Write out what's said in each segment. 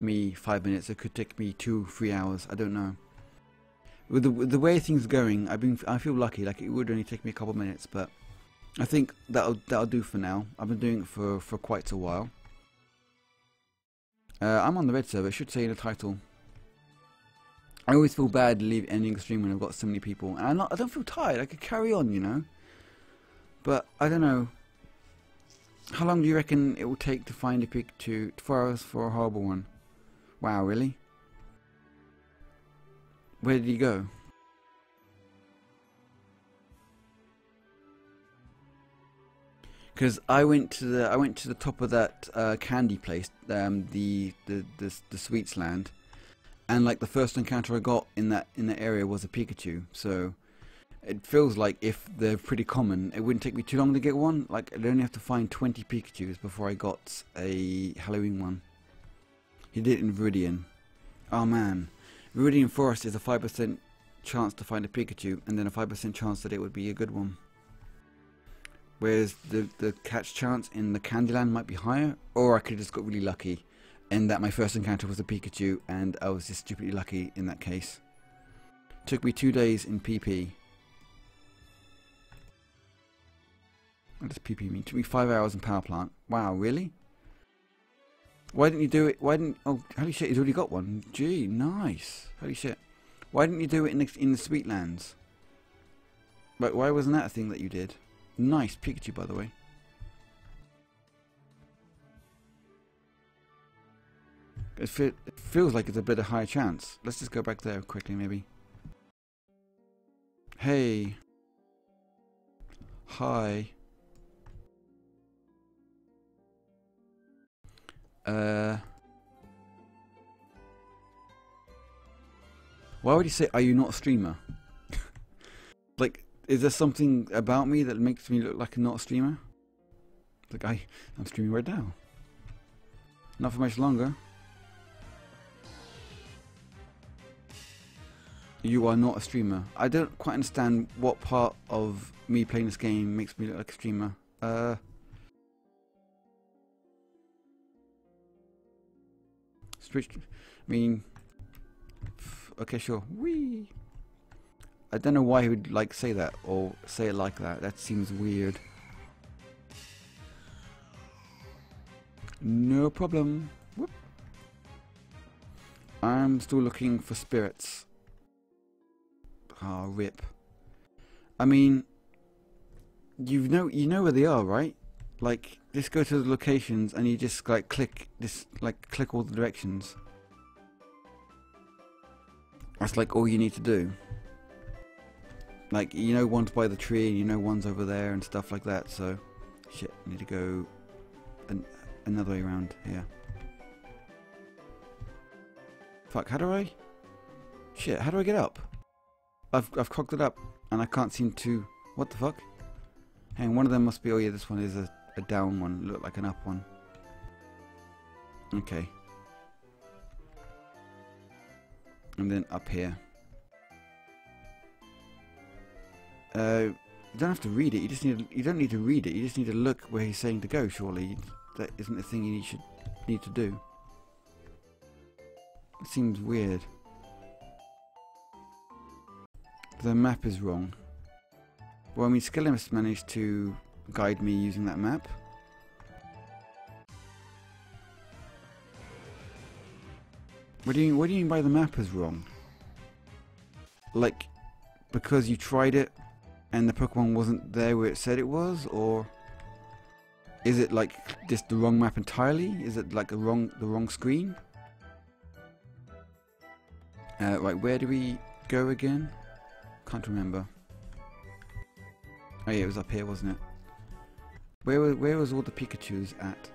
me five minutes. It could take me two, three hours. I don't know. With the with the way things are going, I've been I feel lucky. Like it would only take me a couple minutes, but I think that'll that'll do for now. I've been doing it for for quite a while. Uh, I'm on the red server. It should say in the title. I always feel bad to leave ending a stream when I've got so many people, and I'm not. I don't feel tired. I could carry on, you know. But I don't know. How long do you reckon it will take to find a Pikachu Four hours for a horrible one. Wow, really? Where did he go? Because I went to the I went to the top of that uh, candy place, um, the, the the the sweets land, and like the first encounter I got in that in that area was a Pikachu. So it feels like if they're pretty common, it wouldn't take me too long to get one. Like I'd only have to find 20 Pikachu's before I got a Halloween one. He did it in Viridian. Oh man, Viridian Forest is a 5% chance to find a Pikachu, and then a 5% chance that it would be a good one. Whereas the the catch chance in the Candyland might be higher, or I could have just got really lucky, and that my first encounter was a Pikachu, and I was just stupidly lucky in that case. Took me two days in PP. What does PP mean? Took me five hours in power plant. Wow, really? Why didn't you do it? Why didn't? Oh, holy shit! He's already got one. Gee, nice. Holy shit! Why didn't you do it in the in the Sweetlands? But why wasn't that a thing that you did? Nice Pikachu, by the way. It, it feels like it's a bit of higher chance. Let's just go back there quickly, maybe. Hey. Hi. Uh. Why would you say, are you not a streamer? like, is there something about me that makes me look like I'm not a streamer? Like, I, I'm streaming right now. Not for much longer. You are not a streamer. I don't quite understand what part of me playing this game makes me look like a streamer. Uh... Switch. I mean, okay, sure. Wee. I don't know why he would like say that or say it like that. That seems weird. No problem. Whoop. I'm still looking for spirits. Ah, oh, rip. I mean, you know, you know where they are, right? Like, just go to the locations and you just like click, just like click all the directions. That's like all you need to do. Like, you know one's by the tree and you know one's over there and stuff like that, so... Shit, I need to go an another way around here. Fuck, how do I... Shit, how do I get up? I've, I've cocked it up and I can't seem to... What the fuck? Hang on, one of them must be... Oh yeah, this one is a, a down one. Look like an up one. Okay. And then up here. Uh, you don't have to read it. You just need. To, you don't need to read it. You just need to look where he's saying to go. Surely that isn't the thing you should need to do. It seems weird. The map is wrong. Well, I mean, Skelemus managed to guide me using that map. What do you What do you mean by the map is wrong? Like, because you tried it and the Pokemon wasn't there where it said it was, or is it like just the wrong map entirely? Is it like a wrong the wrong screen? Uh, right, where do we go again? Can't remember. Oh yeah, it was up here, wasn't it? Where was where was all the Pikachu's at?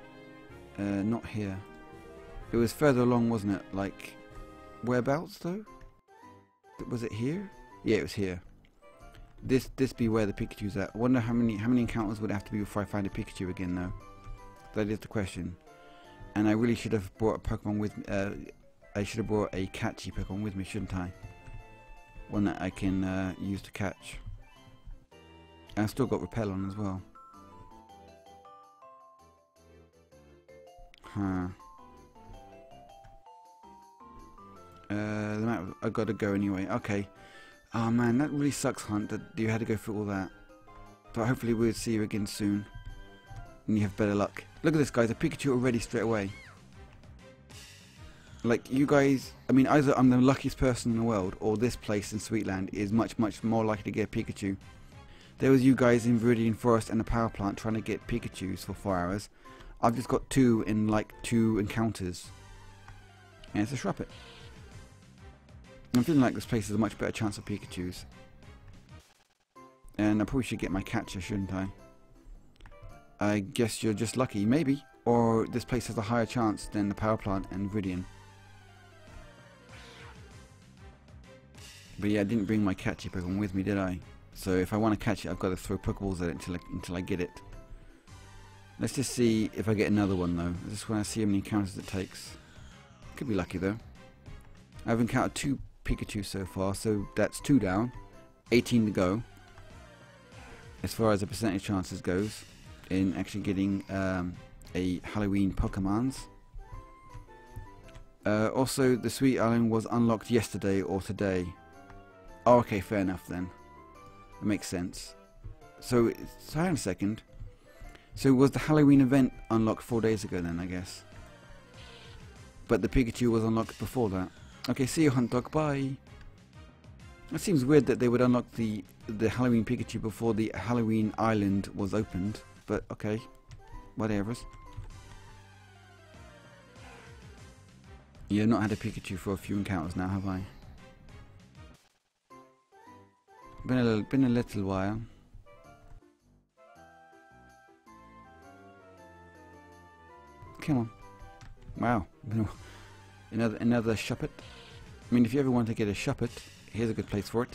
Uh, not here. It was further along, wasn't it? Like whereabouts though? Was it here? Yeah, it was here this this be where the Pikachu's at. I wonder how many how many encounters would have to be before I find a Pikachu again though. That is the question. And I really should have brought a Pokemon with uh, I should have brought a catchy Pokemon with me, shouldn't I? One that I can uh, use to catch. And I've still got Repel on as well. Huh. Uh, I gotta go anyway. Okay. Oh man, that really sucks, Hunt, that you had to go through all that. But hopefully we'll see you again soon. And you have better luck. Look at this, guys. A Pikachu already straight away. Like, you guys... I mean, either I'm the luckiest person in the world, or this place in Sweetland is much, much more likely to get a Pikachu. There was you guys in Viridian Forest and the power plant trying to get Pikachus for four hours. I've just got two in, like, two encounters. And it's a Shuppet. I'm feeling like this place has a much better chance of Pikachus. And I probably should get my catcher, shouldn't I? I guess you're just lucky, maybe. Or this place has a higher chance than the power plant and Viridian. But yeah, I didn't bring my catcher Pokemon with me, did I? So if I want to catch it, I've got to throw Pokeballs at it until I, until I get it. Let's just see if I get another one though. I just want to see how many encounters it takes. Could be lucky though. I've encountered two Pikachu so far, so that's two down. 18 to go. As far as the percentage chances goes in actually getting um, a Halloween Pokemons. Uh, also, the Sweet Island was unlocked yesterday or today. Oh, okay, fair enough then. It makes sense. So, hang on a second. So was the Halloween event unlocked four days ago then, I guess? But the Pikachu was unlocked before that. Okay, see you, Hunt Dog. Bye. It seems weird that they would unlock the the Halloween Pikachu before the Halloween Island was opened, but okay, whatever. You've not had a Pikachu for a few encounters now, have I? Been a little, been a little while. Come on. Wow. Another another Shuppet. I mean, if you ever want to get a Shuppet, here's a good place for it.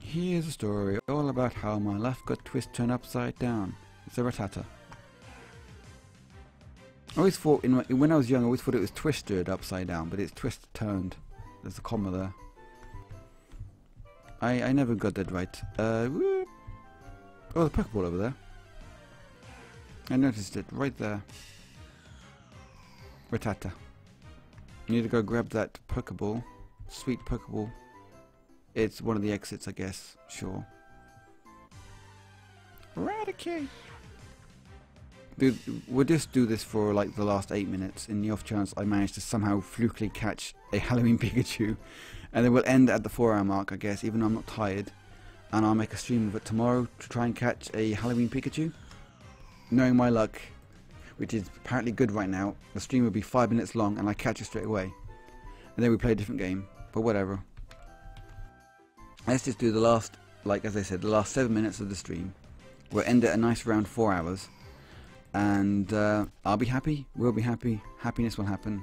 Here's a story all about how my life got twist turned upside down. It's a Rattata. I always thought, in my, when I was young, I always thought it was twisted upside down, but it's twist turned. There's a comma there. I, I never got that right. Uh, oh, the Pokeball over there. I noticed it right there. Rattata. You need to go grab that Pokeball. Sweet Pokeball. It's one of the exits, I guess. Sure. Raticate! Dude, we'll just do this for like the last 8 minutes in the off chance I manage to somehow flukily catch a Halloween Pikachu. And then we'll end at the 4 hour mark, I guess, even though I'm not tired. And I'll make a stream of it tomorrow to try and catch a Halloween Pikachu. Knowing my luck, which is apparently good right now, the stream will be 5 minutes long and I catch it straight away. And then we play a different game. But whatever. Let's just do the last, like as I said, the last 7 minutes of the stream. We'll end at a nice round 4 hours. And uh, I'll be happy, we'll be happy, happiness will happen.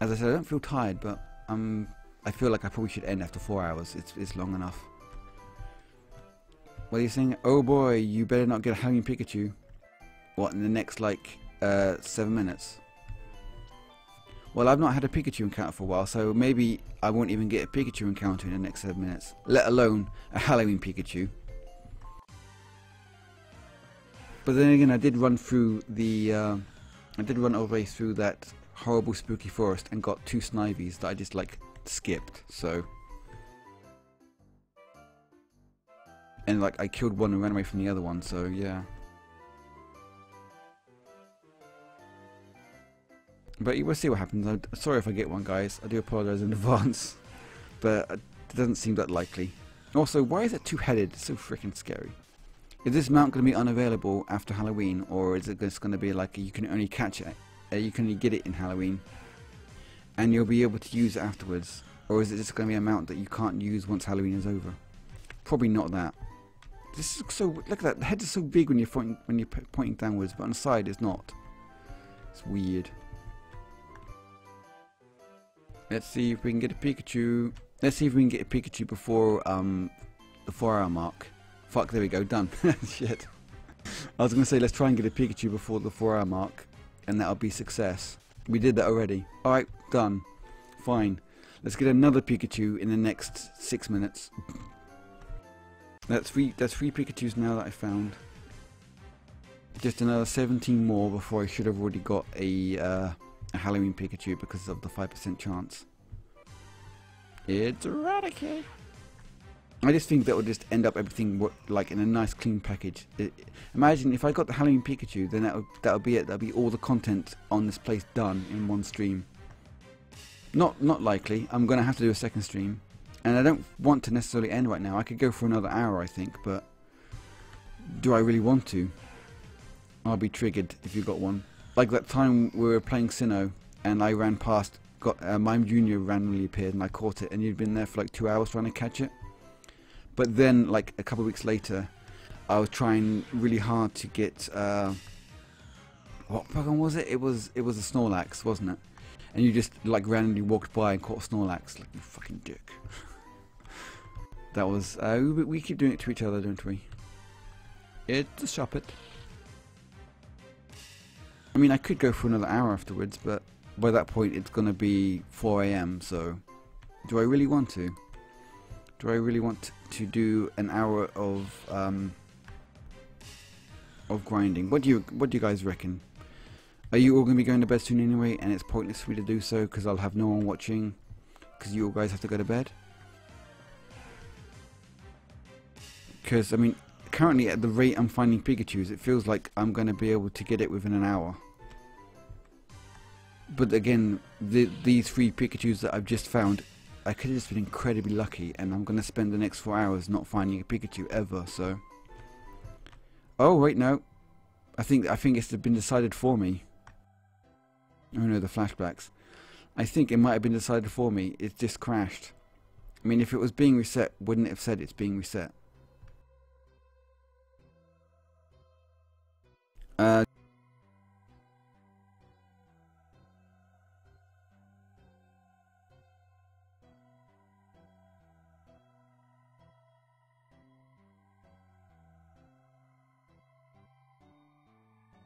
As I said, I don't feel tired, but I'm, I feel like I probably should end after 4 hours. It's, it's long enough. What are you saying? Oh boy, you better not get a Halloween Pikachu. What, in the next, like, uh, 7 minutes? Well, I've not had a Pikachu encounter for a while, so maybe I won't even get a Pikachu encounter in the next 7 minutes. Let alone a Halloween Pikachu. But then again, I did run through the... Uh, I did run all the way through that horrible spooky forest and got two Snivies that I just, like, skipped, so... And, like, I killed one and ran away from the other one, so, yeah. But we'll see what happens. I'm sorry if I get one, guys. I do apologise in advance. But it doesn't seem that likely. Also, why is it two-headed? It's so freaking scary. Is this mount going to be unavailable after Halloween? Or is it just going to be like you can only catch it? Uh, you can only get it in Halloween. And you'll be able to use it afterwards? Or is it just going to be a mount that you can't use once Halloween is over? Probably not that. This is so... Look at that. The head is so big when you're pointing, when you're pointing downwards. But on the side it's not. It's weird. Let's see if we can get a Pikachu. Let's see if we can get a Pikachu before um, the 4 hour mark. Fuck, there we go, done. Shit. I was to say let's try and get a Pikachu before the 4 hour mark. And that'll be success. We did that already. Alright, done. Fine. Let's get another Pikachu in the next 6 minutes. That's three, that's three Pikachus now that I found. Just another 17 more before I should have already got a uh, a Halloween Pikachu because of the 5% chance. It's a Raticate. I just think that would just end up everything like in a nice clean package. It, imagine if I got the Halloween Pikachu, then that would that would be it. That'd be all the content on this place done in one stream. Not not likely. I'm gonna have to do a second stream, and I don't want to necessarily end right now. I could go for another hour, I think, but do I really want to? I'll be triggered if you've got one. Like that time we were playing Sinnoh, and I ran past, got uh, Mime Junior randomly appeared, and I caught it, and you'd been there for like two hours trying to catch it. But then, like a couple of weeks later, I was trying really hard to get uh, what Pokemon was it? It was it was a Snorlax, wasn't it? And you just like randomly walked by and caught a Snorlax, like you fucking dick. that was uh, we, keep doing it to each other, don't we? It's a Shuppet. I mean, I could go for another hour afterwards, but by that point it's gonna be 4 a.m. So, do I really want to? Do I really want to do an hour of um, of grinding? What do you What do you guys reckon? Are you all going to be going to bed soon anyway, and it's pointless for me to do so because I'll have no one watching because you all guys have to go to bed? Because I mean, currently at the rate I'm finding Pikachu's, it feels like I'm going to be able to get it within an hour. But again, the, these three Pikachu's that I've just found I could have just been incredibly lucky and I'm going to spend the next four hours not finding a Pikachu ever, so... Oh, wait, no. I think I think it's been decided for me. Oh no, the flashbacks. I think it might have been decided for me. It just crashed. I mean, if it was being reset, wouldn't it have said it's being reset? Uh,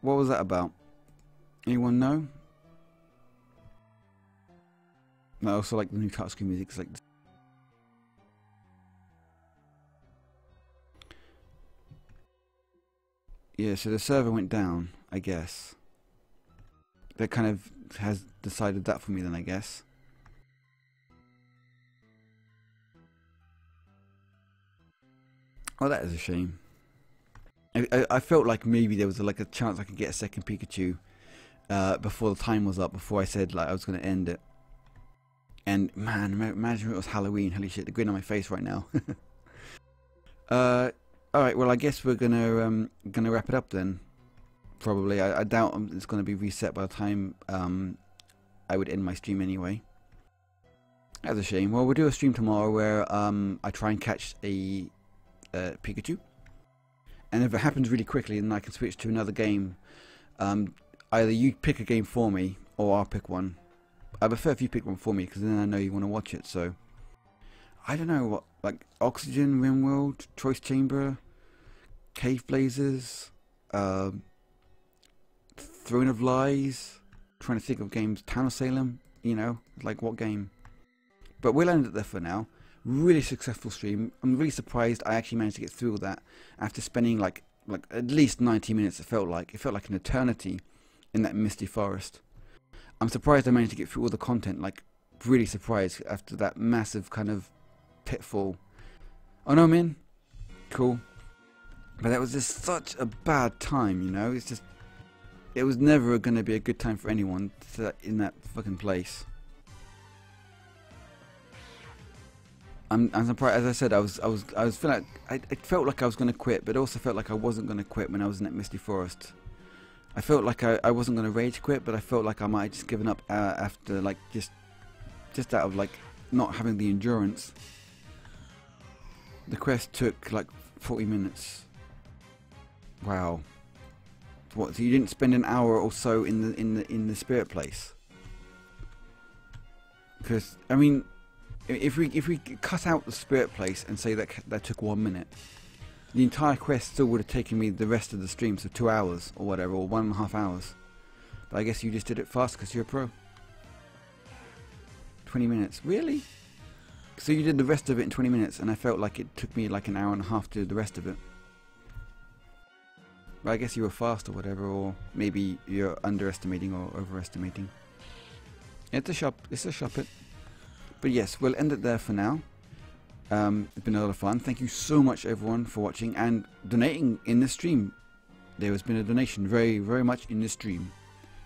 What was that about? Anyone know? I also like the new touchscreen music. It's like yeah, so the server went down. I guess that kind of has decided that for me. Then I guess. Oh, that is a shame. I, I felt like maybe there was like a chance I could get a second Pikachu uh, before the time was up, before I said like I was going to end it. And man, imagine it was Halloween. Holy shit, the grin on my face right now. uh, all right, well I guess we're gonna um, gonna wrap it up then. Probably, I, I doubt it's gonna be reset by the time um, I would end my stream anyway. That's a shame. Well, we'll do a stream tomorrow where um, I try and catch a uh, Pikachu and if it happens really quickly then I can switch to another game um, either you pick a game for me or I'll pick one I prefer if you pick one for me because then I know you want to watch it so I don't know what like Oxygen, Rimworld, Choice Chamber Cave Blazers uh, Throne of Lies trying to think of games Town of Salem you know like what game but we'll end it there for now really successful stream. I'm really surprised I actually managed to get through all that after spending like like at least 90 minutes. It felt like it felt like an eternity in that misty forest. I'm surprised I managed to get through all the content. Like really surprised after that massive kind of pitfall. Oh no, man, cool. But that was just such a bad time, you know. It's just it was never going to be a good time for anyone in that fucking place. I'm, I'm surprised. As I said, I was, I was, I was feeling. Like, I, it felt like I was going to quit, but also felt like I wasn't going to quit when I was in that misty forest. I felt like I, I wasn't going to rage quit, but I felt like I might have just given up uh, after like just, just out of like not having the endurance. The quest took like 40 minutes. Wow. What? So you didn't spend an hour or so in the in the in the spirit place? Because I mean, if we if we cut out the spirit place and say that that took one minute, the entire quest still would have taken me the rest of the stream, so two hours or whatever, or one and a half hours. But I guess you just did it fast because you're a pro. 20 minutes, really? So you did the rest of it in 20 minutes, and I felt like it took me like an hour and a half to do the rest of it. But I guess you were fast or whatever, or maybe you're underestimating or overestimating. It's a shop. It's a Shuppet. But yes, we'll end it there for now. Um, it's been a lot of fun. Thank you so much, everyone, for watching and donating in the stream. There has been a donation very, very much in the stream.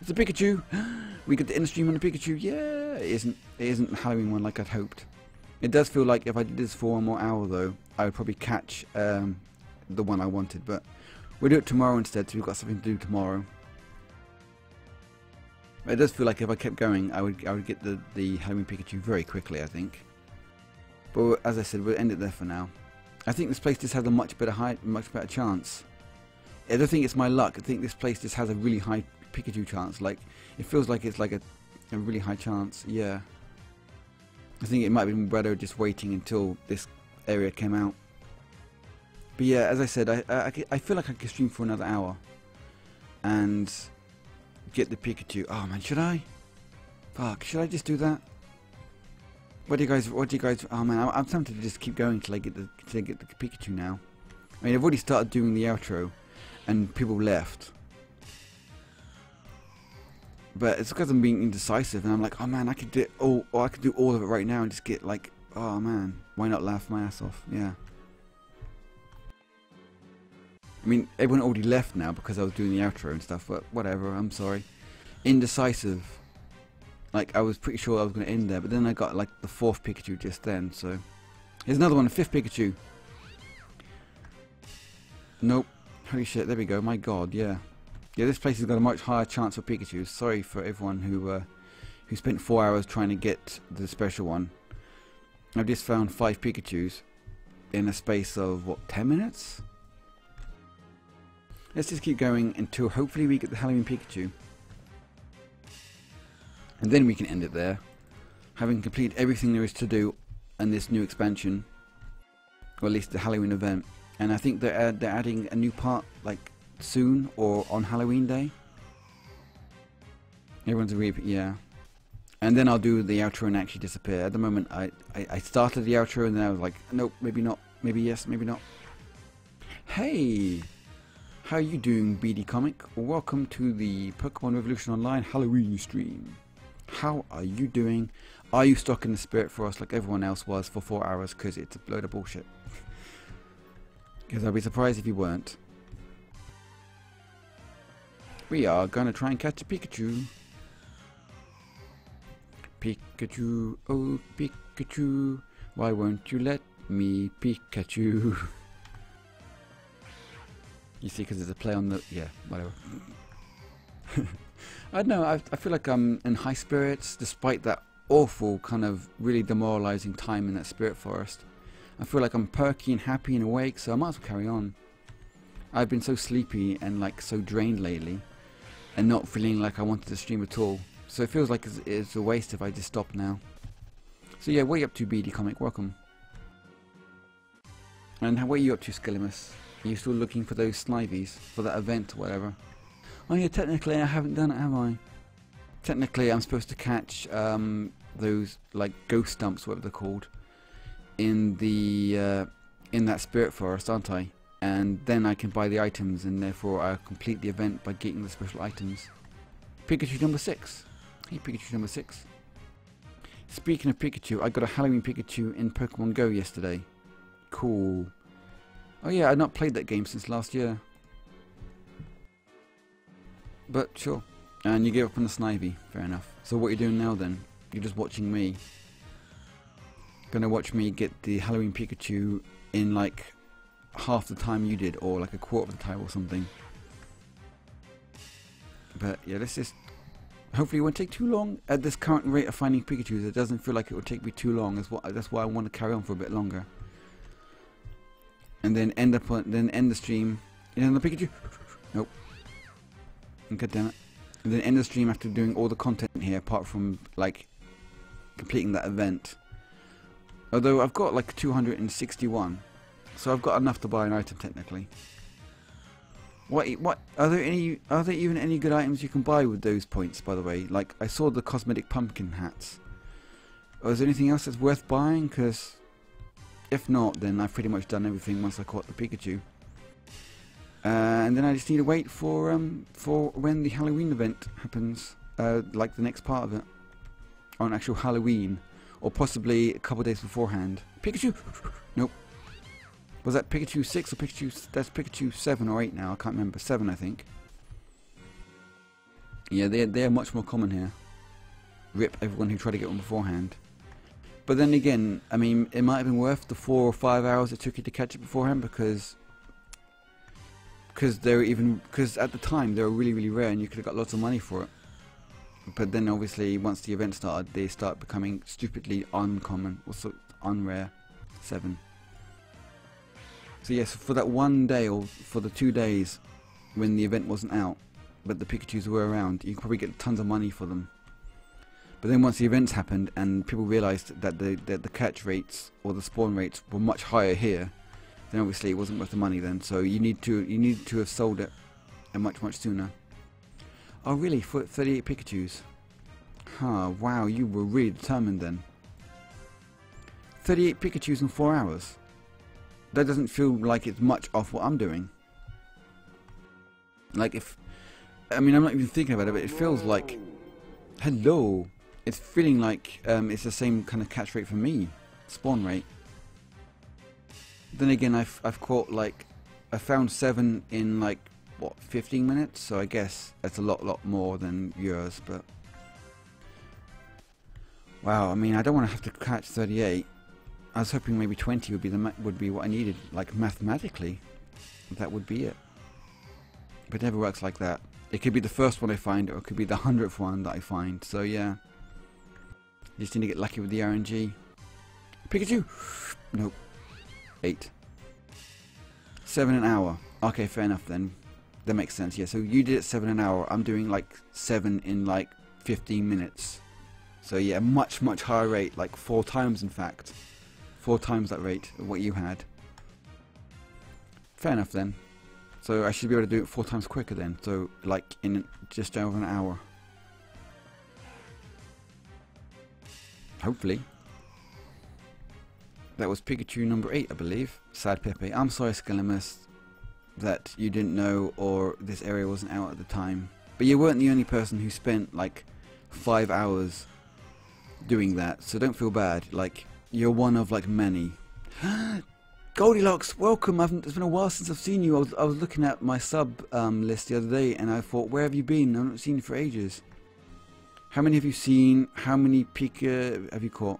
It's a Pikachu. We get the in stream on the Pikachu. Yeah, it isn't. It isn't Halloween one like I'd hoped. It does feel like if I did this for one more hour, though, I would probably catch um, the one I wanted. But we'll do it tomorrow instead. So we've got something to do tomorrow. It does feel like if I kept going, I would I would get the the Halloween Pikachu very quickly. I think. But as I said, we'll end it there for now. I think this place just has a much better high, much better chance. I don't think it's my luck. I think this place just has a really high Pikachu chance. Like it feels like it's like a, a really high chance. Yeah. I think it might have been better just waiting until this area came out. But yeah, as I said, I, I, I feel like I could stream for another hour. And get the Pikachu. Oh man, should I? Fuck, should I just do that? What do you guys, what do you guys, oh man, I'm tempted to just keep going till I get the, till I get the Pikachu now. I mean, I've already started doing the outro and people left. But it's because I'm being indecisive, and I'm like, oh man, I could do all, or I could do all of it right now and just get like, oh man, why not laugh my ass off? Yeah. I mean, everyone already left now because I was doing the outro and stuff, but whatever, I'm sorry. Indecisive. Like, I was pretty sure I was going to end there, but then I got like the fourth Pikachu just then, so. Here's another one, a fifth Pikachu. Nope. Holy shit, there we go, my god, yeah. Yeah, this place has got a much higher chance for Pikachu. Sorry for everyone who uh, who spent four hours trying to get the special one. I've just found five Pikachus in a space of, what, 10 minutes? Let's just keep going until hopefully we get the Halloween Pikachu. And then we can end it there. Having completed everything there is to do in this new expansion. Or at least the Halloween event. And I think they're, they're adding a new part, like soon or on Halloween Day. Everyone's reap, yeah. And then I'll do the outro and actually disappear. At the moment, I, I, I started the outro and then I was like, nope, maybe not, maybe yes, maybe not. Hey, how are you doing, BD Comic? Welcome to the Pokemon Revolution Online Halloween stream. How are you doing? Are you stuck in the spirit for us like everyone else was for four hours? Because it's a load of bullshit. Because I'd be surprised if you weren't. We are gonna try and catch a Pikachu. Pikachu, oh Pikachu, why won't you let me Pikachu? you see, because there's a play on the, yeah, whatever. I don't know, I, I feel like I'm in high spirits despite that awful kind of really demoralizing time in that spirit forest. I feel like I'm perky and happy and awake, so I might as well carry on. I've been so sleepy and like so drained lately and not feeling like I wanted to stream at all. So it feels like it's, a waste if I just stop now. So yeah, what are you up to, BD Comic? Welcome. And what are you up to, Skelemus? Are you still looking for those Snivies for that event or whatever? Oh yeah, technically I haven't done it, have I? Technically I'm supposed to catch um, those like ghost stumps, whatever they're called, in the uh, in that spirit forest, aren't I? And then I can buy the items and therefore I complete the event by getting the special items. Pikachu number 6. Hey Pikachu number 6. Speaking of Pikachu, I got a Halloween Pikachu in Pokemon Go yesterday. Cool. Oh yeah, I've not played that game since last year. But sure. And you gave up on the Snivy, fair enough. So what are you doing now then? You're just watching me. Gonna watch me get the Halloween Pikachu in like half the time you did, or like a quarter of the time or something. But yeah, let's just. Hopefully, it won't take too long. At this current rate of finding Pikachu's, it doesn't feel like it will take me too long. That's what. That's why I want to carry on for a bit longer. And then end up on, then end the stream. You know the Pikachu. Nope. God damn it. And then end the stream after doing all the content here, apart from like completing that event. Although I've got like 261. So I've got enough to buy an item technically. What? What? Are there any? Are there even any good items you can buy with those points? By the way, like I saw the cosmetic pumpkin hats. Or is there anything else that's worth buying? Because if not, then I've pretty much done everything once I caught the Pikachu. Uh, and then I just need to wait for um for when the Halloween event happens, uh, like the next part of it. on actual Halloween, or possibly a couple days beforehand. Pikachu! Was that Pikachu 6 or Pikachu... That's Pikachu 7 or 8 now, I can't remember. 7 I think. Yeah, they're, they're much more common here. Rip everyone who tried to get one beforehand. But then again, I mean, it might have been worth the four or five hours it took you to catch it beforehand because because they're even because at the time they were really really rare and you could have got lots of money for it. But then obviously once the event started, they start becoming stupidly uncommon, also unrare. Seven. So yes, for that one day or for the two days when the event wasn't out, but the Pikachu's were around, you could probably get tons of money for them. But then once the events happened and people realised that the, that the catch rates or the spawn rates were much higher here, then obviously it wasn't worth the money then. So you need to you need to have sold it and much much sooner. Oh really? For 38 Pikachu's? Huh, wow, you were really determined then. 38 Pikachu's in 4 hours? That doesn't feel like it's much off what I'm doing. Like if... I mean, I'm not even thinking about it, but it feels like... Hello! it's feeling like um, it's the same kind of catch rate for me, spawn rate. Then again, I've I've caught like I found seven in like what 15 minutes, so I guess that's a lot lot more than yours. But wow, I mean, I don't want to have to catch 38. I was hoping maybe 20 would be the would be what I needed, like mathematically. That would be it. But it never works like that. It could be the first one I find, or it could be the hundredth one that I find. So yeah. You just need to get lucky with the RNG. Pikachu! Nope. Eight. Seven an hour. Okay, fair enough then. That makes sense, yeah. So you did it seven an hour. I'm doing like seven in like 15 minutes. So yeah, much, much higher rate. Like four times, in fact. Four times that rate of what you had. Fair enough then. So I should be able to do it four times quicker then. So like in just over an hour. Hopefully. That was Pikachu number 8, I believe. Sad Pepe. I'm sorry, Skelemus, that you didn't know or this area wasn't out at the time. But you weren't the only person who spent like 5 hours doing that, so don't feel bad. Like, you're one of like many. Goldilocks, welcome. it's been a while since I've seen you. I was, I was looking at my sub um, list the other day and I thought, where have you been? I've not seen you for ages. How many have you seen? How many Pika have you caught?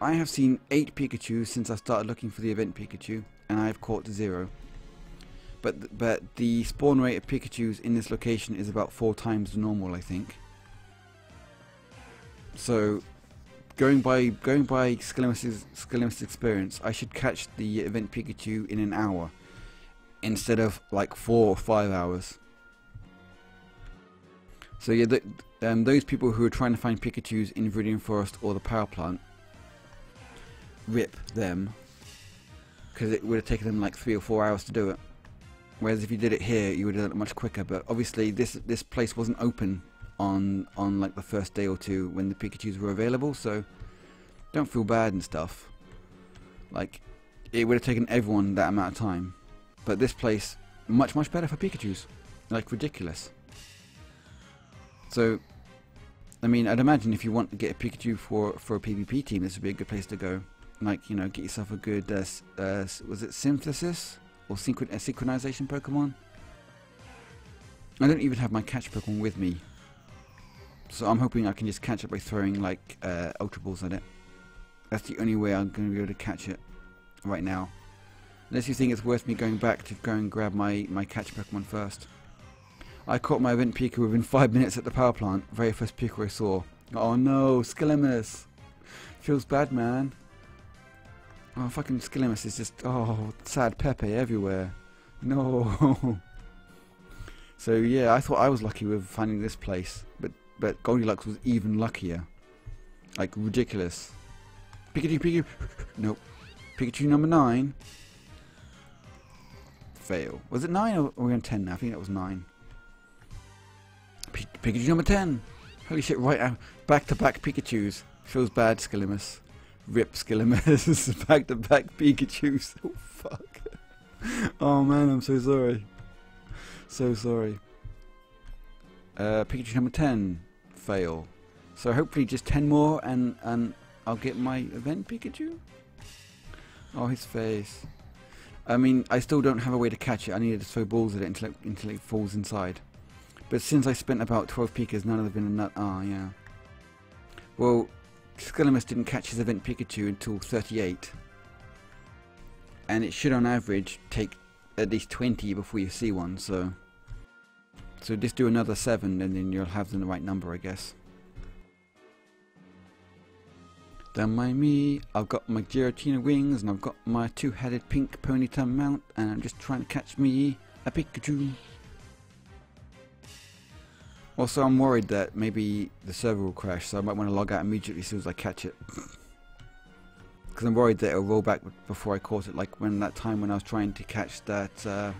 I have seen 8 Pikachu since I started looking for the event Pikachu, and I have caught 0. But, but the spawn rate of Pikachus in this location is about 4 times the normal, I think. So, going by going by Skelemus's experience, I should catch the event Pikachu in an hour instead of like 4 or 5 hours. So yeah, the, um, those people who are trying to find Pikachus in Viridian Forest or the power plant, rip them, because it would have taken them like three or four hours to do it. Whereas if you did it here, you would have done it much quicker. But obviously, this this place wasn't open on on like the first day or two when the Pikachu's were available, so don't feel bad and stuff. Like it would have taken everyone that amount of time. But this place, much much better for Pikachu's. Like ridiculous. So, I mean, I'd imagine if you want to get a Pikachu for, for a PvP team, this would be a good place to go. Like, you know, get yourself a good, uh, uh, was it Synthesis? Or synchron uh, Synchronization Pokemon? I don't even have my catch Pokemon with me. So I'm hoping I can just catch it by throwing, like, uh, Ultra Balls at it. That's the only way I'm going to be able to catch it right now. Unless you think it's worth me going back to go and grab my, my catch Pokemon first. I caught my event Pika within 5 minutes at the power plant. Very first Pika I saw. Oh no, Skelemus! Feels bad, man. Oh, fucking Skelemus is just, oh, sad Pepe everywhere. No. so yeah, I thought I was lucky with finding this place, but but Goldilocks was even luckier. Like ridiculous. Pikachu, Pikachu. nope. Pikachu number nine. Fail. Was it nine or are we on ten now? I think that was nine. Pikachu number 10. Holy shit, right now. Back to back Pikachus. Feels bad, Skelemus. Rip Skelemus. back to back Pikachus. Oh, fuck. Oh, man, I'm so sorry. So sorry. Uh, Pikachu number 10. Fail. So hopefully just 10 more and, and I'll get my event Pikachu. Oh, his face. I mean, I still don't have a way to catch it. I need to throw balls at it until it, until it falls inside. But since I spent about 12 Pikas, none of them have been a nut. Ah, oh, yeah. Well, Skelemus didn't catch his event Pikachu until 38. And it should, on average, take at least 20 before you see one, so... So just do another 7 and then you'll have the right number, I guess. Don't mind me, I've got my Giratina wings and I've got my two-headed pink ponytail mount and I'm just trying to catch me a Pikachu. Also, I'm worried that maybe the server will crash, so I might want to log out immediately as soon as I catch it. Because I'm worried that it'll roll back before I caught it, like when that time when I was trying to catch that uh.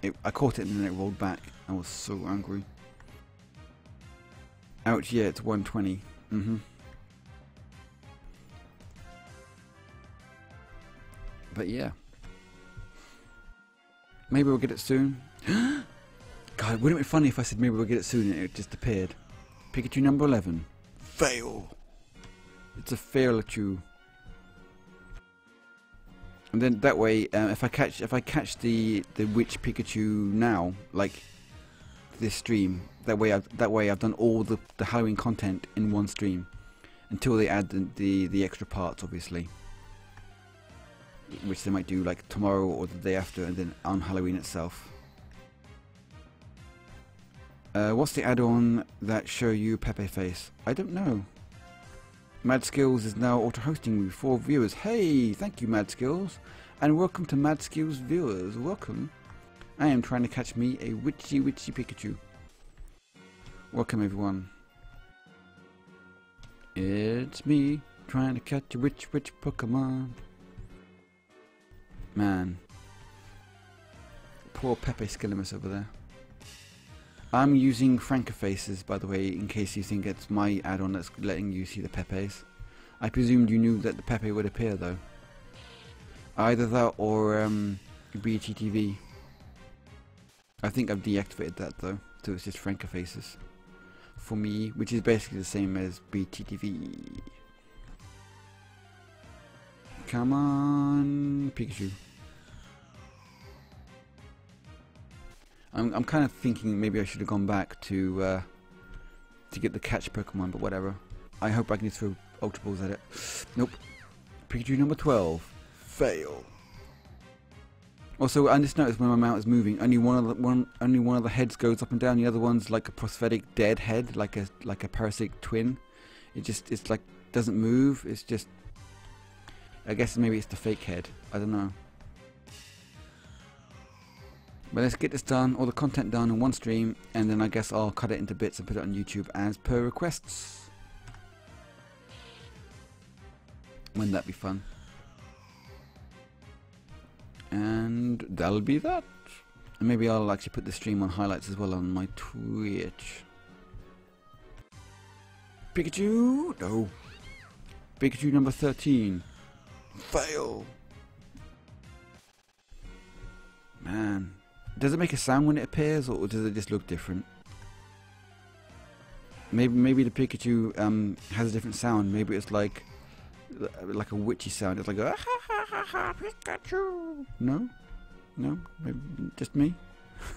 It, I caught it and then it rolled back. I was so angry. Ouch, yeah, it's 120. Mm-hmm. But yeah. Maybe we'll get it soon. God, wouldn't it be funny if I said maybe we'll get it soon and it just appeared? Pikachu number 11. Fail! It's a fail at you. And then that way, uh, if I catch if I catch the the witch Pikachu now, like this stream, that way I've, that way I've done all the, the Halloween content in one stream, until they add the, the the extra parts, obviously, which they might do like tomorrow or the day after, and then on Halloween itself. Uh, what's the add-on that show you Pepe face? I don't know. Mad Skills is now auto-hosting for viewers. Hey, thank you Mad Skills. And welcome to Mad Skills viewers. Welcome. I am trying to catch me a witchy witchy Pikachu. Welcome everyone. It's me trying to catch a witch witch Pokemon. Man. Poor Pepe Skelemus over there. I'm using FrankerFaceZ, by the way, in case you think it's my add-on that's letting you see the Pepes. I presumed you knew that the Pepe would appear, though. Either that or um, BTTV. I think I've deactivated that, though, so it's just FrankerFaceZ for me, which is basically the same as BTTV. Come on, Pikachu. I'm, I'm kind of thinking maybe I should have gone back to uh, to get the catch Pokemon, but whatever. I hope I can throw Ultra Balls at it. Nope. Pikachu number 12. Fail. Also, I just noticed when my mount is moving, only one of the one, only one of the heads goes up and down. The other one's like a prosthetic dead head, like a like a parasitic twin. It just it's like doesn't move. It's just. I guess maybe it's the fake head. I don't know. But let's get this done, all the content done in one stream, and then I guess I'll cut it into bits and put it on YouTube as per requests. Wouldn't that be fun? And that'll be that. And maybe I'll actually put the stream on highlights as well on my Twitch. Pikachu! No. Pikachu number 13. Fail! Man. Does it make a sound when it appears, or does it just look different? Maybe maybe the Pikachu um, has a different sound. Maybe it's like like a witchy sound. It's like a ah, ha ha ha ha Pikachu. No, no, maybe just me.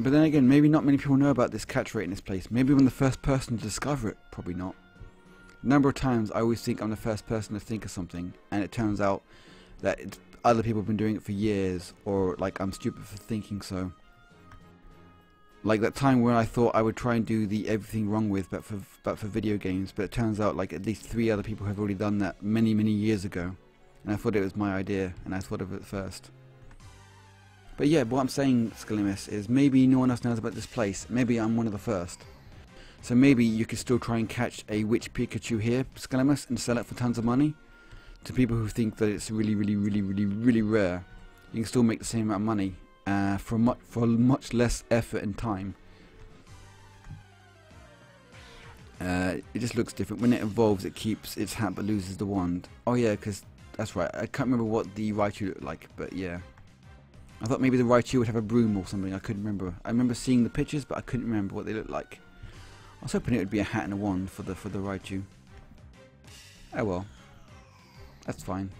but then again, maybe not many people know about this catch rate in this place. Maybe when the first person to discover it, probably not number of times I always think I'm the first person to think of something, and it turns out that other people have been doing it for years, or like I'm stupid for thinking so. Like that time where I thought I would try and do the everything wrong with, but for but for video games, but it turns out like at least three other people have already done that many many years ago, and I thought it was my idea, and I thought of it first. But yeah, what I'm saying, Skelemus, is maybe no one else knows about this place. Maybe I'm one of the first. So maybe you could still try and catch a witch Pikachu here, Skelemus, and sell it for tons of money. To people who think that it's really, really, really, really, really rare, you can still make the same amount of money uh, for much for much less effort and time. Uh, it just looks different. When it evolves, it keeps its hat but loses the wand. Oh yeah, because that's right. I can't remember what the Raichu looked like, but yeah. I thought maybe the Raichu would have a broom or something. I couldn't remember. I remember seeing the pictures, but I couldn't remember what they looked like. I was hoping it would be a hat and a wand for the for the Raichu. Oh well, that's fine.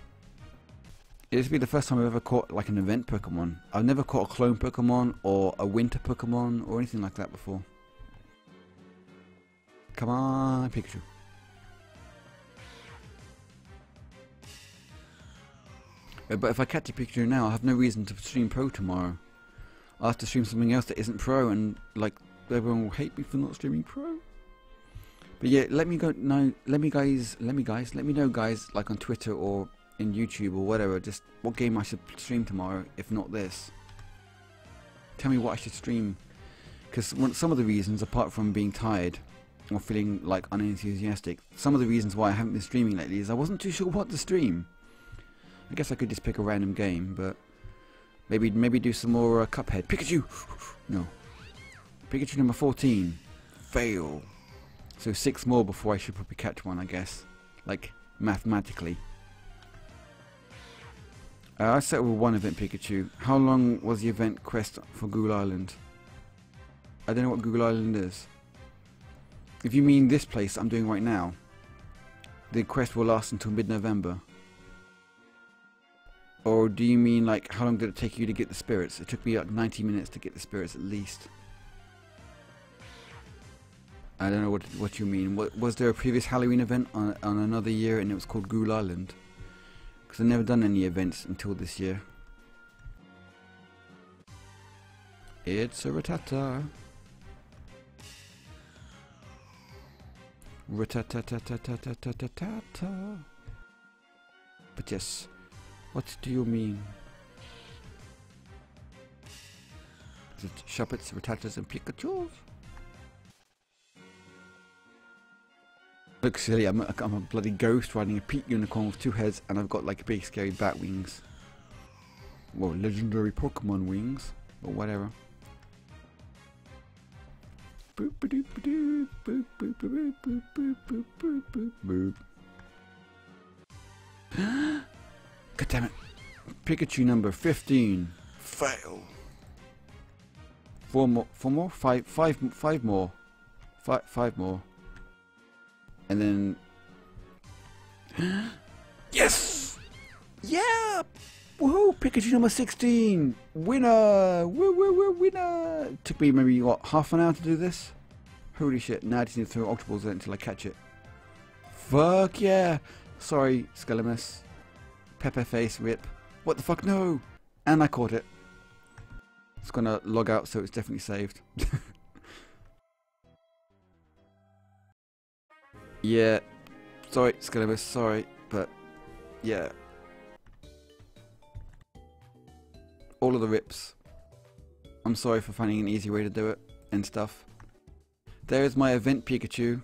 This will be the first time I've ever caught like an event Pokemon. I've never caught a clone Pokemon or a winter Pokemon or anything like that before. Come on, Pikachu. Uh, but if I catch a Pikachu now, I have no reason to stream Pro tomorrow. I'll have to stream something else that isn't Pro, and like everyone will hate me for not streaming Pro. But yeah, let me go know. Let me guys. Let me guys. Let me know, guys. Like on Twitter or in YouTube or whatever. Just what game I should stream tomorrow, if not this. Tell me what I should stream, because some of the reasons, apart from being tired or feeling like unenthusiastic, some of the reasons why I haven't been streaming lately is I wasn't too sure what to stream. I guess I could just pick a random game, but maybe maybe do some more uh, Cuphead. Pikachu! No. Pikachu number 14. Fail. So six more before I should probably catch one, I guess. Like, mathematically. Uh, I settled with one event Pikachu. How long was the event quest for Google Island? I don't know what Google Island is. If you mean this place I'm doing right now, the quest will last until mid-November. Or do you mean like how long did it take you to get the spirits? It took me like 90 minutes to get the spirits at least. I don't know what what you mean. What, was there a previous Halloween event on, on another year and it was called Ghoul Island? Because I've never done any events until this year. It's a Rattata. Rattata. But yes, what do you mean? Is it Shuppets, Rattatas, and Pikachus? Look silly, I'm a, I'm a bloody ghost riding a pink unicorn with two heads and I've got like big scary bat wings. Well, legendary Pokemon wings, or whatever. God damn it. Pikachu number 15. Fail. Four more, four more, five, five, five more, five, five more. And then... yes! Yeah! Woohoo! Pikachu number 16! Winner! Woo woo woo winner! Took me maybe, what, half an hour to do this? Holy shit, now I just need to throw Octoballs in until I catch it. Fuck yeah! Sorry, Skelemus. Pepper face, rip. What the fuck, no! And I caught it. It's gonna log out so it's definitely saved. yeah. Sorry, Skelemus, sorry, but yeah. All of the rips. I'm sorry for finding an easy way to do it and stuff. There is my event Pikachu.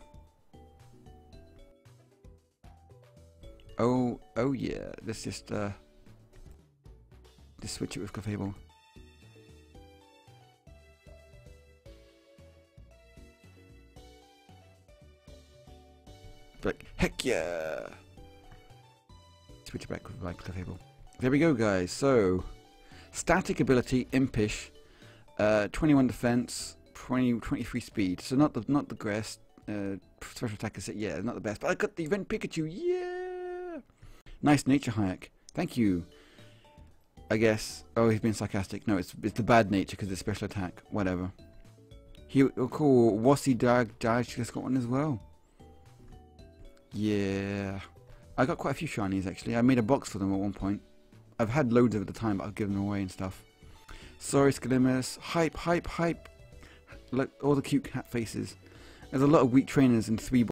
Oh, oh yeah. Let's just uh, just switch it with Clefable. Like, heck yeah! Switch it back with my Clefable. There we go, guys. So, static ability, Impish, uh, 21 defense, 20, 23 speed. So not the not the best. Uh, special attack is yeah, not the best. But I got the event Pikachu. Yeah. Nice nature hack. Thank you. I guess. Oh, he's being sarcastic. No, it's it's the bad nature because it's special attack. Whatever. He oh, cool. Wassy Dag Dodge just got one as well. Yeah. I got quite a few shinies actually. I made a box for them at one point. I've had loads over the time, but I've given them away and stuff. Sorry, Skelemus. Hype, hype, hype. Look, all the cute cat faces. There's a lot of weak trainers and three